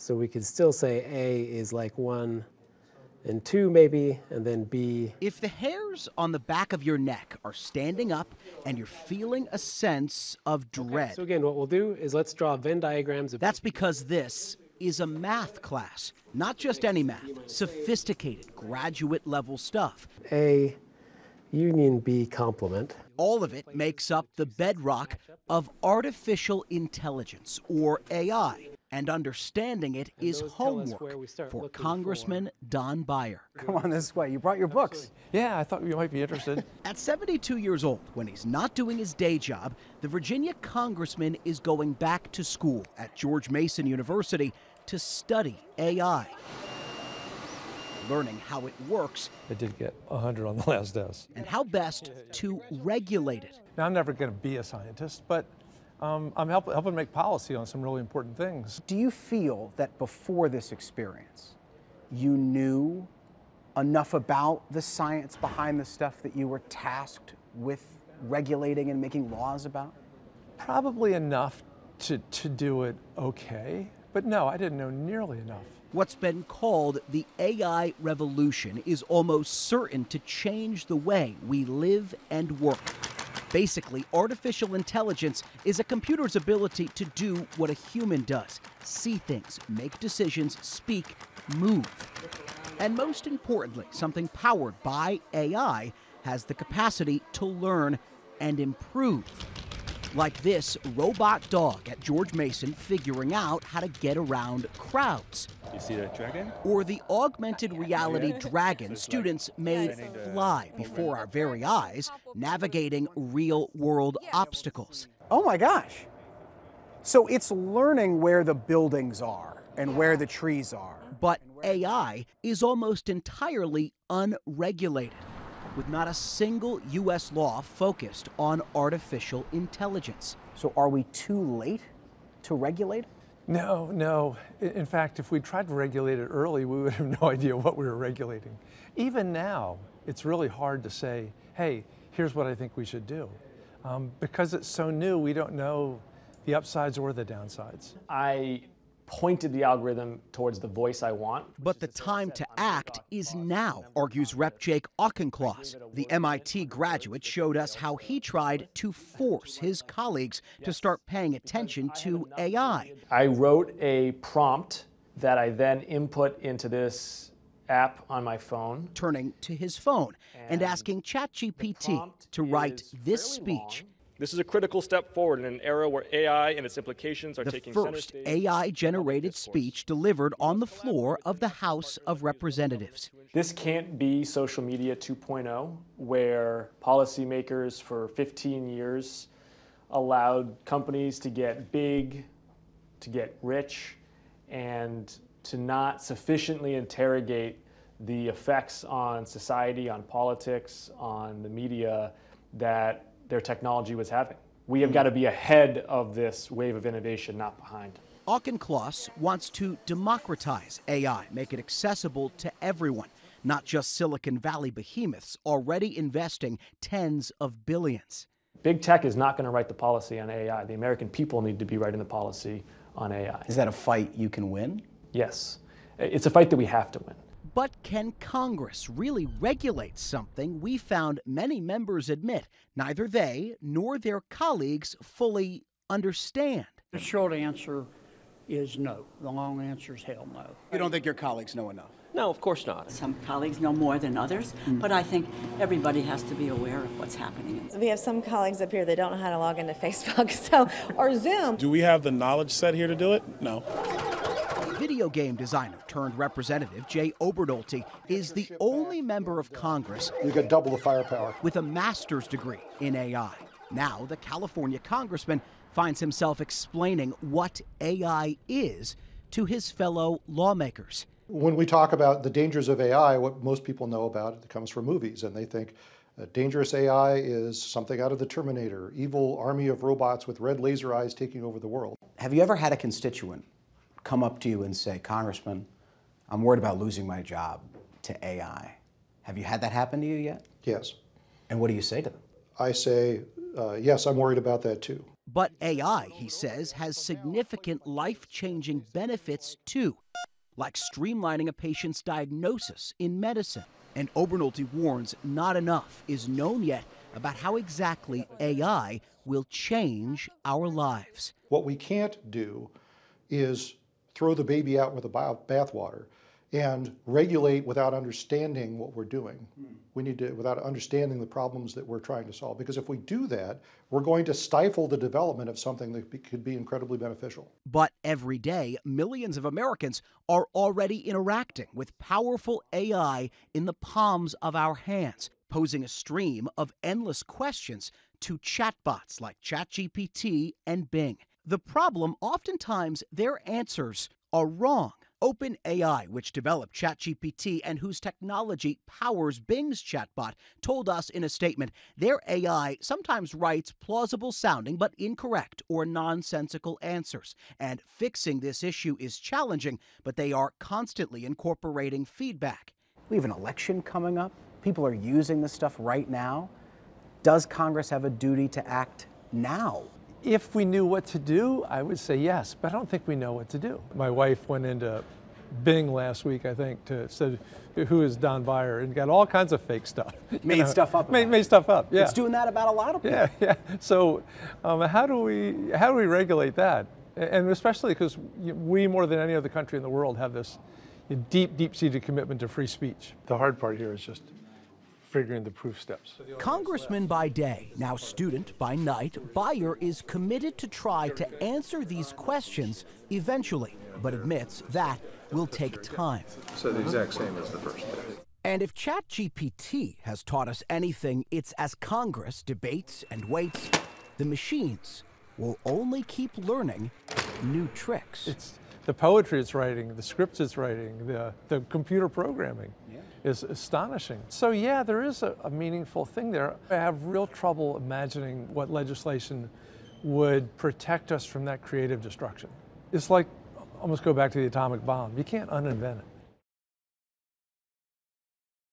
So we could still say A is like 1 and 2 maybe, and then B. If the hairs on the back of your neck are standing up and you're feeling a sense of dread, So again, what we'll do is let's draw Venn diagrams of that's because this is a math class. Not just any math, sophisticated, graduate level stuff. A union B complement. All of it makes up the bedrock of artificial intelligence, or AI. And understanding it is those tell us homework where we start for looking for- Congressman Don Beyer. Come on this way. You brought your books. Yeah, I thought you might be interested. At 72 years old, when he's not doing his day job, the Virginia congressman is going back to school at George Mason University to study AI. Learning how it works I did get 100 on the last test. and how best to regulate it. Now, I'm never going to be a scientist, but um, I'm help, helping make policy on some really important things. Do you feel that before this experience, you knew enough about the science behind the stuff that you were tasked with regulating and making laws about? Probably enough to, to do it okay, but no, I didn't know nearly enough. What's been called the AI revolution is almost certain to change the way we live and work. Basically, artificial intelligence is a computer's ability to do what a human does see things, make decisions, speak, move. And most importantly, something powered by AI has the capacity to learn and improve. Like this robot dog at George Mason figuring out how to get around crowds. You see that dragon? Or the augmented reality dragon students made fly before our very eyes, navigating real world obstacles. Oh my gosh. So it's learning where the buildings are and where the trees are. But AI is almost entirely unregulated, with not a single U.S. law focused on artificial intelligence. So are we too late to regulate? No, no. In fact, if we tried to regulate it early, we would have no idea what we were regulating. Even now, it's really hard to say, hey, here's what I think we should do. Um, because it's so new, we don't know the upsides or the downsides. I pointed the algorithm towards the voice I want. But the time to act is now, argues Rep. Jake Auchincloss. The MIT graduate showed us how he tried to force his colleagues to start paying attention to AI. I wrote a prompt that I then input into this app on my phone. turning to his phone and asking ChatGPT to write this speech. This is a critical step forward in an era where AI and its implications are The taking center first stage. AI generated speech delivered on the floor of the House of Representatives. This can't be social media 2.0, where policymakers for 15 years allowed companies to get big, to get rich, and to not sufficiently interrogate the effects on society, on politics, on the media that their technology was having. We have got to be ahead of this wave of innovation, not behind. Auchincloss wants to democratize AI, make it accessible to everyone, not just Silicon Valley behemoths already investing tens of billions. Big tech is not going to write the policy on AI. The American people need to be writing the policy on AI. Is that a fight you can win? Yes. It's a fight that we have to win. But can Congress really regulate something we found many members admit neither they nor their colleagues fully understand? The short answer is no. The long answer is hell no. You don't think your colleagues know enough? No, of course not. Some colleagues know more than others, hmm. but I think everybody has to be aware of what's happening. We have some colleagues up here that don't know how to log into Facebook, so or Zoom. Do we have the knowledge set here to do it? No. Video game designer turned representative Jay Obernolte is the only member of Congress You could double the firepower. with a master's degree in AI. Now, the California congressman finds himself explaining what AI is to his fellow lawmakers. When we talk about the dangers of AI, what most people know about it comes from movies, and they think uh, dangerous AI is something out of the Terminator, evil army of robots with red laser eyes taking over the world. Have you ever had a constituent come up to you and say, Congressman, I'm worried about losing my job to AI? Have you had that happen to you yet? Yes. And what do you say to them? I say, uh, yes, I'm worried about that too. But AI, he says, has significant life changing benefits too, like streamlining a patient's diagnosis in medicine. And Obernolte warns not enough is known yet about how exactly AI will change our lives. What we can't do is throw the baby out with the bathwater and regulate without understanding what we're doing. Hmm. We need to, without understanding the problems that we're trying to solve. Because if we do that, we're going to stifle the development of something that be, could be incredibly beneficial. But every day, millions of Americans are already interacting with powerful AI in the palms of our hands, posing a stream of endless questions to chatbots like ChatGPT and Bing. The problem, oftentimes, their answers are wrong. OpenAI, which developed ChatGPT and whose technology powers Bing's chatbot, told us in a statement their AI sometimes writes plausible sounding but incorrect or nonsensical answers. And fixing this issue is challenging, but they are constantly incorporating feedback. We have an election coming up. People are using this stuff right now. Does Congress have a duty to act now? If we knew what to do, I would say yes, but I don't think we know what to do. My wife went into Bing last week, I think, to said who is Don Beyer and got all kinds of fake stuff. Made know, stuff up. Made, made, stuff up. Yeah. It's doing that about a lot of people. Yeah, yeah. So um, how do we how do we regulate that? And especially because we more than any other country in the world have this deep, deep-seated commitment to free speech. The hard part here is just figuring the proof steps. Congressman by day, now student by night, Beyer is committed to try to answer these questions eventually, but admits that will take time. So the exact same as the first And if ChatGPT has taught us anything, it's as Congress debates and waits, the machines will only keep learning new tricks. It's the poetry it's writing, the scripts it's writing, the, the computer programming is astonishing. So yeah, there is a, a meaningful thing there. I have real trouble imagining what legislation would protect us from that creative destruction. It's like almost go back to the atomic bomb. You can't uninvent it.